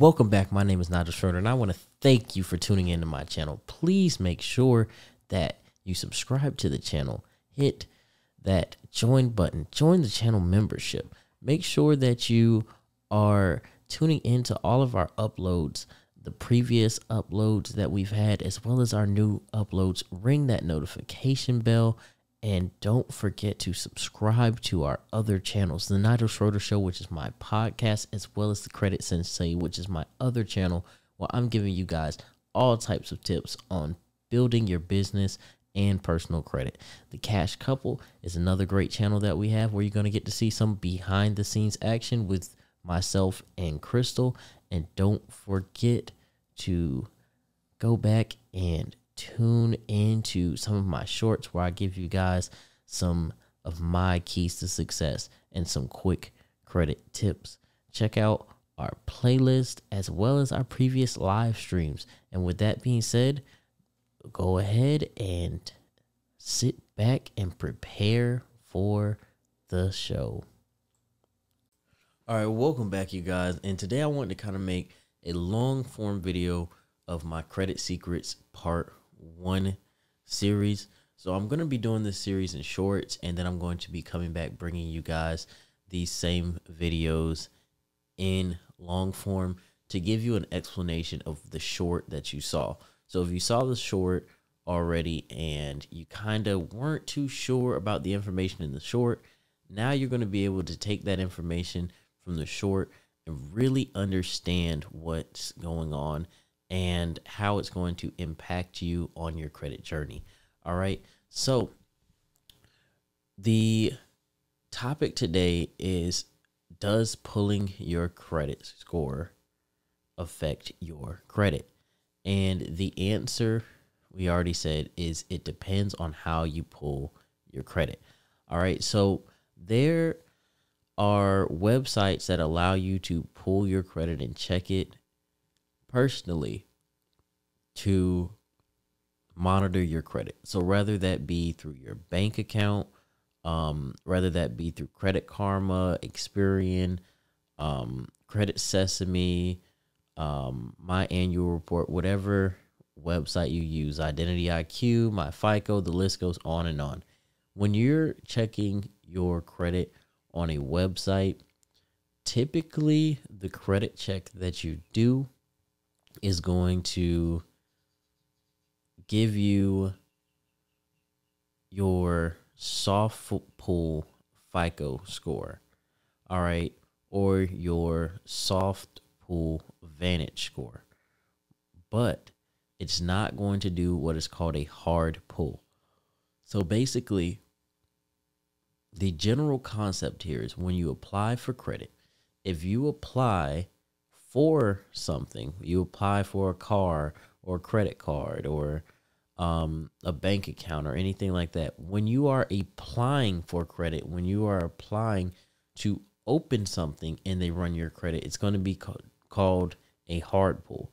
Welcome back. My name is Nigel Schroeter, and I want to thank you for tuning into my channel. Please make sure that you subscribe to the channel, hit that join button, join the channel membership. Make sure that you are tuning into all of our uploads, the previous uploads that we've had, as well as our new uploads. Ring that notification bell and don't forget to subscribe to our other channels the Nigel Schroeter Show, which is my podcast, as well as the Credit Sensei, which is my other channel, where I'm giving you guys all types of tips on building your business and personal credit. The Cash Couple is another great channel that we have where you're going to get to see some behind the scenes action with myself and Crystal. And don't forget to go back and tune into some of my shorts where I give you guys some of my keys to success and some quick credit tips. Check out our playlist as well as our previous live streams. And with that being said, go ahead and sit back and prepare for the show. All right, welcome back, you guys. And today I want to kind of make a long form video of my credit secrets part one series. So I'm going to be doing this series in shorts, and then I'm going to be coming back bringing you guys these same videos in long form to give you an explanation of the short that you saw. So if you saw the short already and you kind of weren't too sure about the information in the short, now you're going to be able to take that information from the short and really understand what's going on and how it's going to impact you on your credit journey. All right. So, the topic today is Does pulling your credit score affect your credit? And the answer we already said is it depends on how you pull your credit. All right. So, there are websites that allow you to pull your credit and check it personally to monitor your credit. So rather that be through your bank account, um, whether that be through Credit Karma, Experian, um, Credit Sesame, um, my annual report, whatever website you use, Identity IQ, my FICO, the list goes on and on. When you're checking your credit on a website, typically the credit check that you do is going to give you your soft pull FICO score, all right, or your soft pull Vantage score. But it's not going to do what is called a hard pull. So basically, the general concept here is when you apply for credit, if you apply for something, you apply for a car or a credit card or um, a bank account or anything like that. When you are applying for credit, when you are applying to open something and they run your credit, it's going to be called, called a hard pull.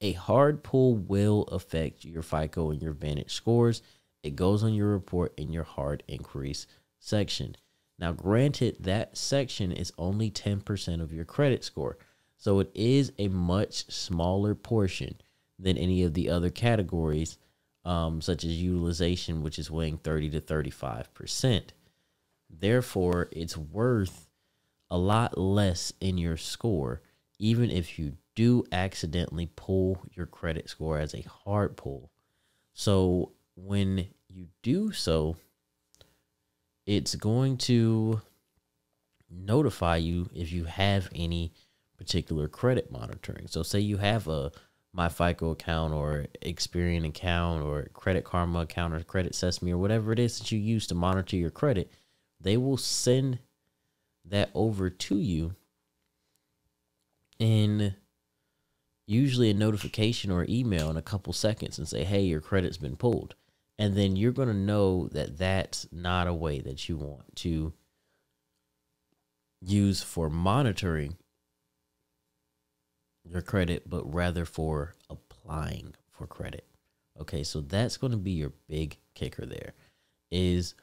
A hard pull will affect your FICO and your Vantage scores. It goes on your report in your hard inquiries section. Now, granted, that section is only 10% of your credit score. So it is a much smaller portion than any of the other categories, um, such as utilization, which is weighing 30 to 35%. Therefore, it's worth a lot less in your score, even if you do accidentally pull your credit score as a hard pull. So when you do so, it's going to notify you if you have any particular credit monitoring. So say you have a my FICO account or Experian account or Credit Karma account or Credit Sesame or whatever it is that you use to monitor your credit, they will send that over to you in usually a notification or email in a couple seconds and say, hey, your credit's been pulled and then you're going to know that that's not a way that you want to use for monitoring your credit, but rather for applying for credit. Okay, so that's going to be your big kicker there is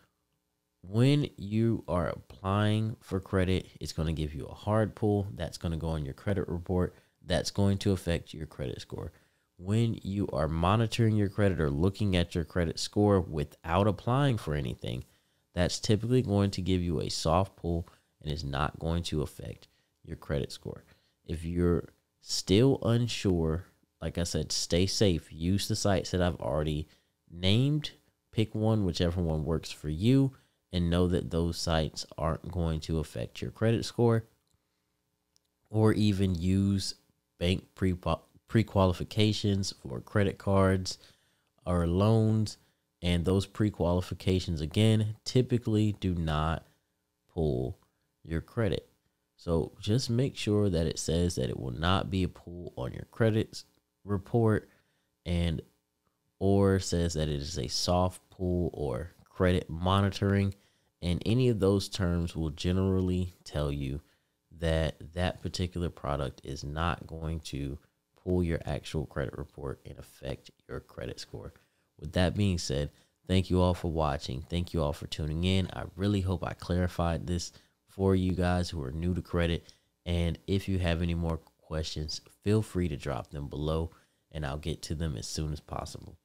when you are applying for credit, it's going to give you a hard pull. That's going to go on your credit report. that's going to affect your credit score. When you are monitoring your credit or looking at your credit score without applying for anything, that's typically going to give you a soft pull and is not going to affect your credit score. If you're still unsure, like I said, stay safe. Use the sites that I've already named. Pick one, whichever one works for you, and know that those sites aren't going to affect your credit score. Or even use bank pre pre qualifications for credit cards or loans. And those pre qualifications, again, typically do not pull your credit. So just make sure that it says that it will not be a pull on your credits report and or says that it is a soft pull or credit monitoring and any of those terms will generally tell you that that particular product is not going to pull your actual credit report and affect your credit score. With that being said, thank you all for watching. Thank you all for tuning in. I really hope I clarified this for you guys who are new to credit. And if you have any more questions, feel free to drop them below and I'll get to them as soon as possible.